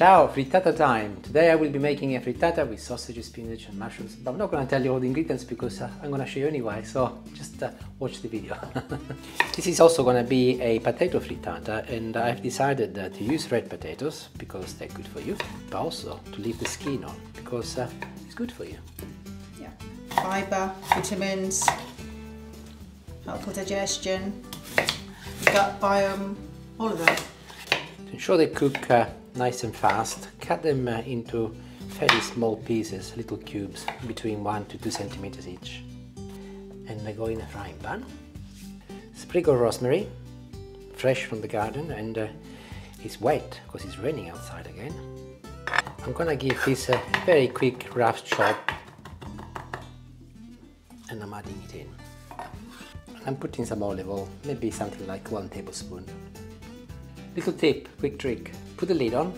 Ciao, frittata time! Today I will be making a frittata with sausage, spinach and mushrooms, but I'm not going to tell you all the ingredients because uh, I'm going to show you anyway, so just uh, watch the video. this is also going to be a potato frittata and I've decided uh, to use red potatoes because they're good for you, but also to leave the skin on because uh, it's good for you. Yeah. Fibre, vitamins, helpful digestion, gut biome, all of that. To ensure they cook uh, nice and fast, cut them uh, into fairly small pieces, little cubes, between 1 to 2 centimeters each. And they go in a frying pan. Sprig of rosemary, fresh from the garden, and uh, it's wet because it's raining outside again. I'm gonna give this a very quick rough chop and I'm adding it in. I'm putting some olive oil, maybe something like one tablespoon. Little tip, quick trick, put the lid on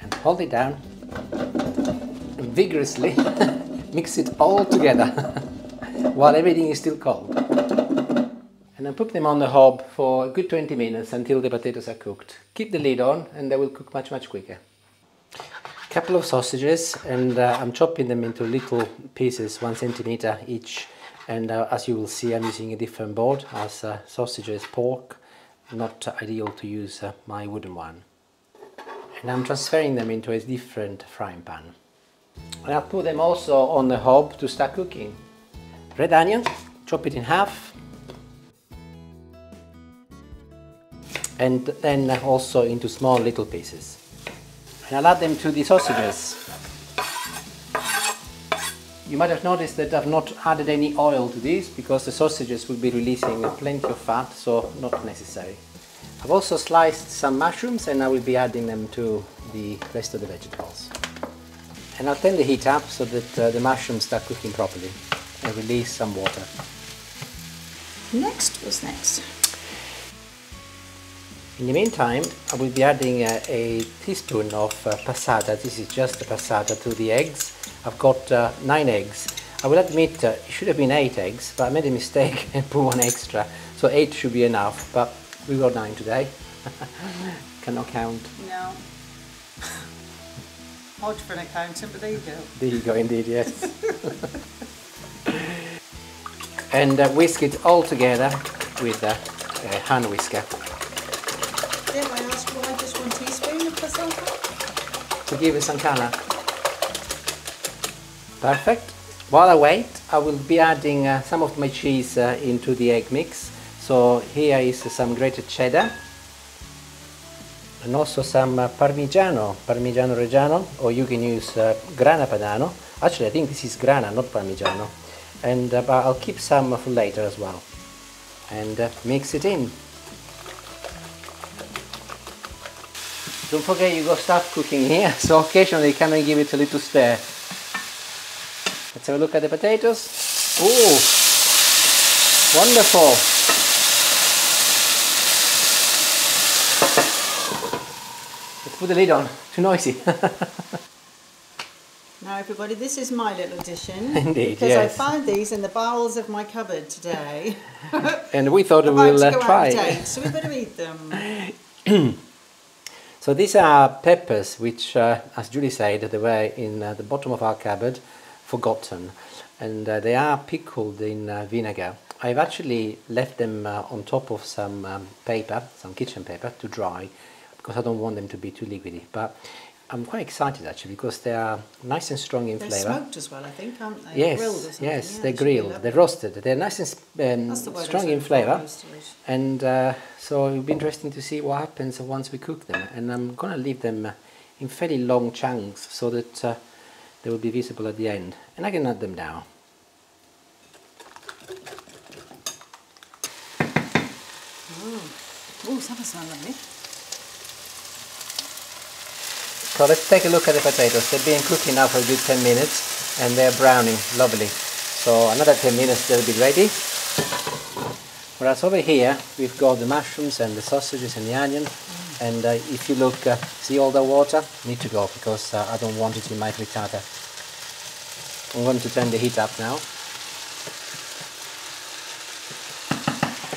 and hold it down vigorously mix it all together while everything is still cold. And then put them on the hob for a good 20 minutes until the potatoes are cooked. Keep the lid on and they will cook much much quicker. Couple of sausages and uh, I'm chopping them into little pieces, one centimeter each and uh, as you will see I'm using a different board as uh, sausages pork not ideal to use uh, my wooden one. And I'm transferring them into a different frying pan. And I'll put them also on the hob to start cooking. Red onion chop it in half. And then also into small little pieces. And I'll add them to the sausages. You might have noticed that I've not added any oil to this because the sausages will be releasing plenty of fat, so not necessary. I've also sliced some mushrooms and I will be adding them to the rest of the vegetables. And I'll turn the heat up so that uh, the mushrooms start cooking properly and release some water. Next was next. In the meantime, I will be adding uh, a teaspoon of uh, passata, this is just the passata, to the eggs I've got uh, nine eggs. I will admit uh, it should have been eight eggs, but I made a mistake and put one extra. So eight should be enough, but we got nine today. Cannot count. No. Odd for an accountant, but there you go. There you go, indeed, yes. and uh, whisk it all together with a hand whisker. Did I ask why just one teaspoon of passata? To give it some colour. Perfect. While I wait, I will be adding uh, some of my cheese uh, into the egg mix. So here is some grated cheddar and also some uh, Parmigiano, Parmigiano Reggiano, or you can use uh, Grana Padano. Actually, I think this is Grana, not Parmigiano. And uh, I'll keep some for later as well. And uh, mix it in. Don't forget you got stuff cooking here, so occasionally come and give it a little stir. Let's have a look at the potatoes. Oh, wonderful. Put the lid on, too noisy. now everybody, this is my little addition. Indeed, Because yes. I found these in the bowels of my cupboard today. and we thought we'll uh, try. date, so we better eat them. So these are peppers which, uh, as Julie said, they were in uh, the bottom of our cupboard, forgotten, and uh, they are pickled in uh, vinegar. I've actually left them uh, on top of some um, paper, some kitchen paper, to dry, because I don't want them to be too liquidy. But I'm quite excited actually because they are nice and strong in They're flavour. smoked as well, I think, aren't they? Yes, Grilled or something. yes, yeah, they're it should be grilled, they're roasted, they're nice and um, the word I was strong in flavour. And uh, so it'll be interesting to see what happens once we cook them. And I'm going to leave them uh, in fairly long chunks so that uh, they will be visible at the end. And I can add them now. Oh, that sound lovely. So let's take a look at the potatoes. They've been cooking now for a good 10 minutes and they're browning lovely. So another 10 minutes they'll be ready. Whereas over here we've got the mushrooms and the sausages and the onion and uh, if you look, uh, see all the water? Need to go because uh, I don't want it in my frittata. I'm going to turn the heat up now.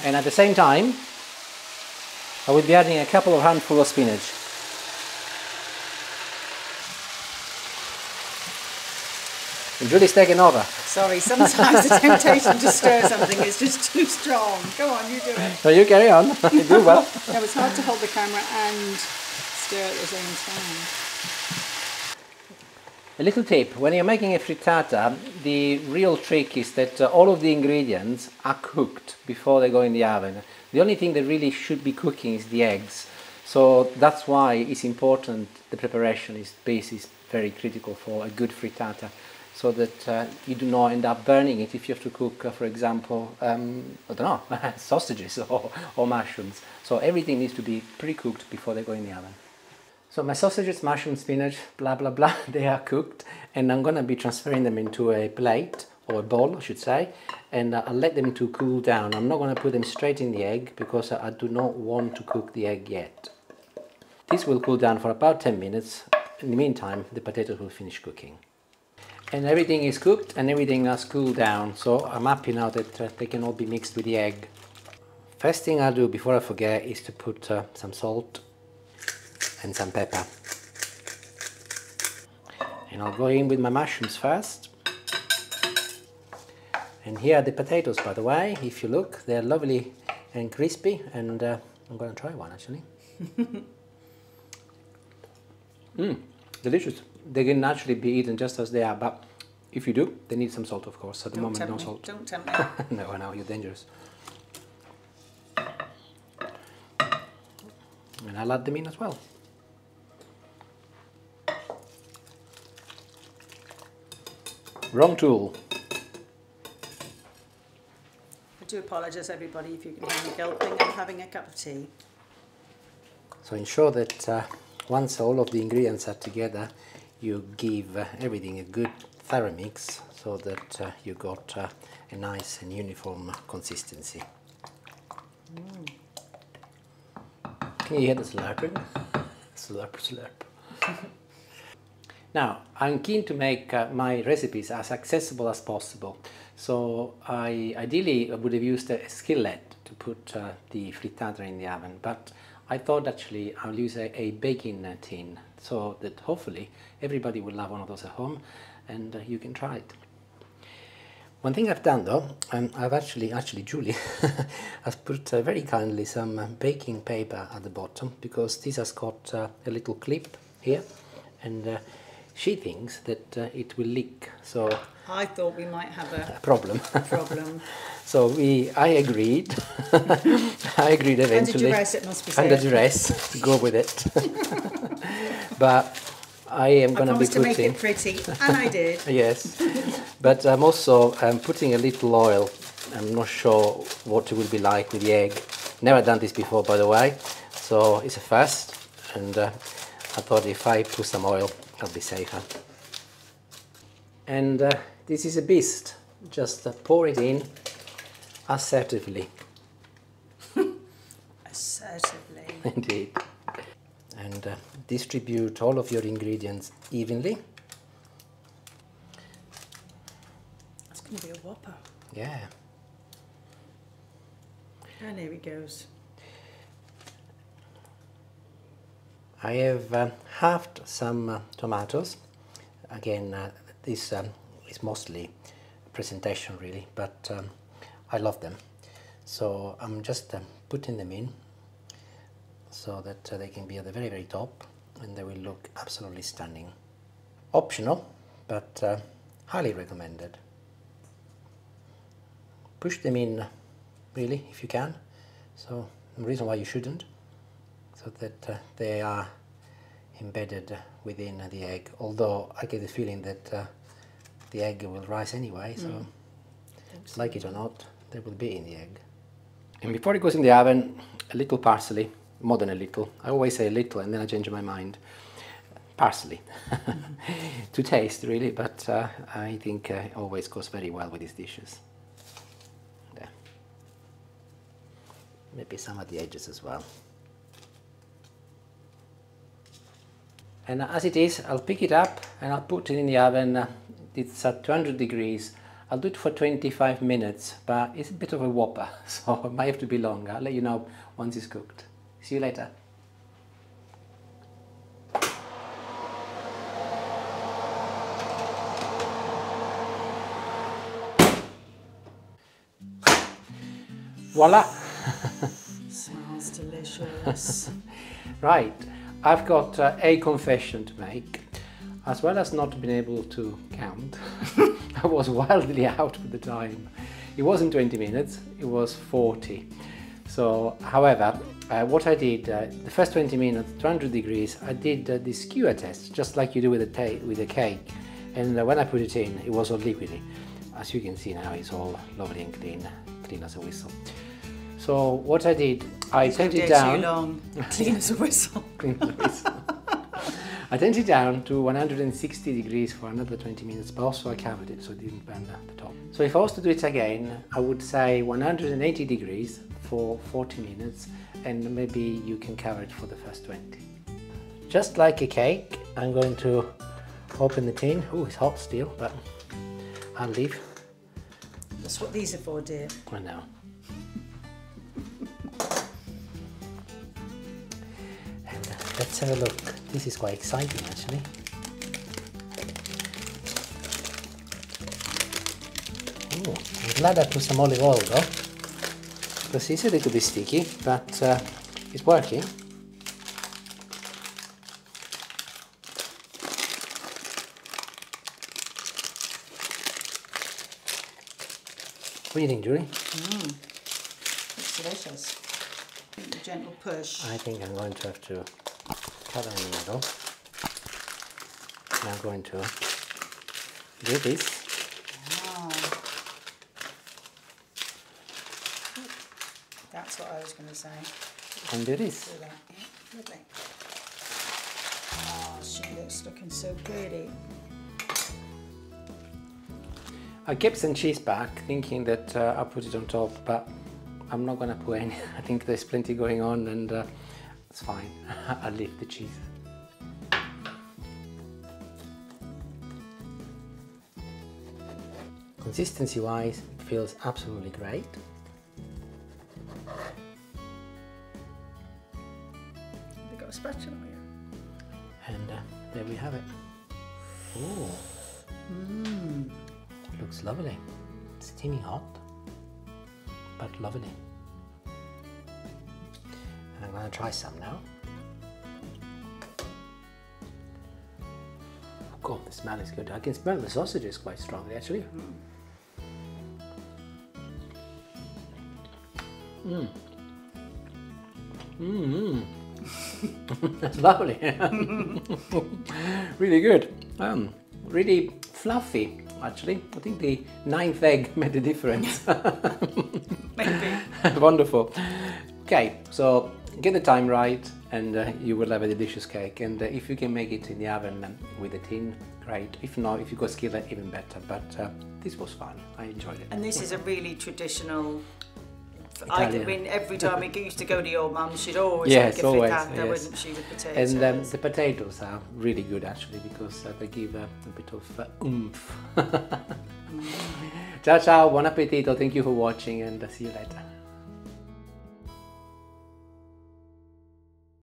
And at the same time I will be adding a couple of handful of spinach. And Julie's taking over. Sorry, sometimes the temptation to stir something is just too strong. Go on, you do it. So you carry on. you do well. No, it's hard to hold the camera and stir at the same time. A little tip, when you're making a frittata, the real trick is that uh, all of the ingredients are cooked before they go in the oven. The only thing that really should be cooking is the eggs. So that's why it's important, the preparation is, base is very critical for a good frittata so that uh, you do not end up burning it if you have to cook, uh, for example, um, I don't know, sausages or, or mushrooms. So everything needs to be pre-cooked before they go in the oven. So my sausages, mushroom, spinach, blah blah blah, they are cooked and I'm gonna be transferring them into a plate or a bowl I should say and uh, I'll let them to cool down. I'm not gonna put them straight in the egg because I do not want to cook the egg yet. This will cool down for about 10 minutes. In the meantime, the potatoes will finish cooking. And everything is cooked and everything has cooled down, so I'm happy now that they can all be mixed with the egg. First thing I'll do before I forget is to put uh, some salt and some pepper. And I'll go in with my mushrooms first. And here are the potatoes, by the way. If you look, they're lovely and crispy. And uh, I'm going to try one actually. Mmm, delicious. They can naturally be eaten just as they are, but if you do, they need some salt, of course. At the Don't moment, no me. salt. Don't tempt me. no, I know, you're dangerous. And I'll add them in as well. Wrong tool. I do apologise, everybody, if you can hear me gulping. I'm having a cup of tea. So ensure that uh, once all of the ingredients are together, you give everything a good thorough mix so that uh, you got uh, a nice and uniform consistency. Can you hear the slurping? Slurp, slurp. Now, I'm keen to make uh, my recipes as accessible as possible. So I ideally would have used a skillet to put uh, the frittata in the oven, but I thought actually I'll use a, a baking tin so that hopefully everybody will have one of those at home and uh, you can try it. One thing I've done though, um, I've actually, actually Julie has put uh, very kindly some uh, baking paper at the bottom because this has got uh, a little clip here and uh, she thinks that uh, it will leak, so I thought we might have a a problem. problem. so we, I agreed, I agreed eventually. Under duress, it must be Under duress, to go with it. but I am going to be promised to make it pretty, and I did. yes, but I'm also um, putting a little oil. I'm not sure what it will be like with the egg. Never done this before, by the way, so it's a first, and uh, I thought if I put some oil, I'll be safer. And uh, this is a beast. Just uh, pour it in assertively, Assertively. indeed, and uh, distribute all of your ingredients evenly. That's going to be a whopper. Yeah. And here he goes. I have uh, halved some uh, tomatoes. Again, uh, this um, is mostly presentation really, but um, I love them. So I'm just um, putting them in so that uh, they can be at the very, very top and they will look absolutely stunning. Optional, but uh, highly recommended. Push them in really if you can. So the reason why you shouldn't so that uh, they are embedded within the egg. Although I get the feeling that uh, the egg will rise anyway, so like it or not, they will be in the egg. And before it goes in the oven, a little parsley, more than a little. I always say a little and then I change my mind. Parsley to taste really, but uh, I think uh, it always goes very well with these dishes. There. Maybe some at the edges as well. And as it is I'll pick it up and I'll put it in the oven it's at 200 degrees I'll do it for 25 minutes but it's a bit of a whopper so it might have to be longer I'll let you know once it's cooked See you later. Voila! Smells delicious. Right, I've got uh, a confession to make. As well as not being able to count, I was wildly out with the time. It wasn't 20 minutes, it was 40. So, however, uh, what I did, uh, the first 20 minutes, 200 degrees, I did uh, the skewer test, just like you do with a, with a cake. And uh, when I put it in, it was all liquidy. As you can see now, it's all lovely and clean, clean as a whistle. So what I did, I turned it Too down. long. Clean as a whistle. Clean as a whistle. I turned it down to 160 degrees for another 20 minutes, but also I covered it so it didn't burn at the top. So if I was to do it again, I would say 180 degrees for 40 minutes and maybe you can cover it for the first 20. Just like a cake, I'm going to open the tin. Oh, it's hot still, but I'll leave. That's what these are for, dear. I know. Let's have a look. This is quite exciting actually. Oh, I'm glad I put some olive oil though. Because it's a little bit sticky, but uh, it's working. What do you think, Julie? It's delicious. A gentle push. I think I'm going to have to cut it in the middle. And I'm going to do this. Wow. That's what I was going to say. And do this. Do that. Yeah, lovely. Oh, she looks looking so pretty. I kept some cheese back thinking that uh, I'll put it on top, but I'm not going to put any. I think there's plenty going on and uh, it's fine. I'll leave the cheese. Consistency wise, it feels absolutely great. You got a spatula here? And uh, there we have it. Ooh. Looks lovely. Steaming hot, but lovely. And I'm gonna try some now. Oh God, the smell is good. I can smell the sausages quite strongly actually. Mmm. Mmm. That's lovely. really good. Um, really fluffy, actually. I think the ninth egg made a difference. Maybe. Wonderful. Okay, so get the time right and uh, you will have a delicious cake. And uh, if you can make it in the oven with a tin, great. If not, if you got skillet, even better. But uh, this was fun. I enjoyed it. And this is a really traditional. I Italian. mean, every time we used to go to your mum, she'd always Yes, make a always, frittata, yes. wouldn't she, the potatoes? And um, the potatoes are really good actually because uh, they give uh, a bit of uh, oomph. ciao ciao, buon appetito, thank you for watching and uh, see you later.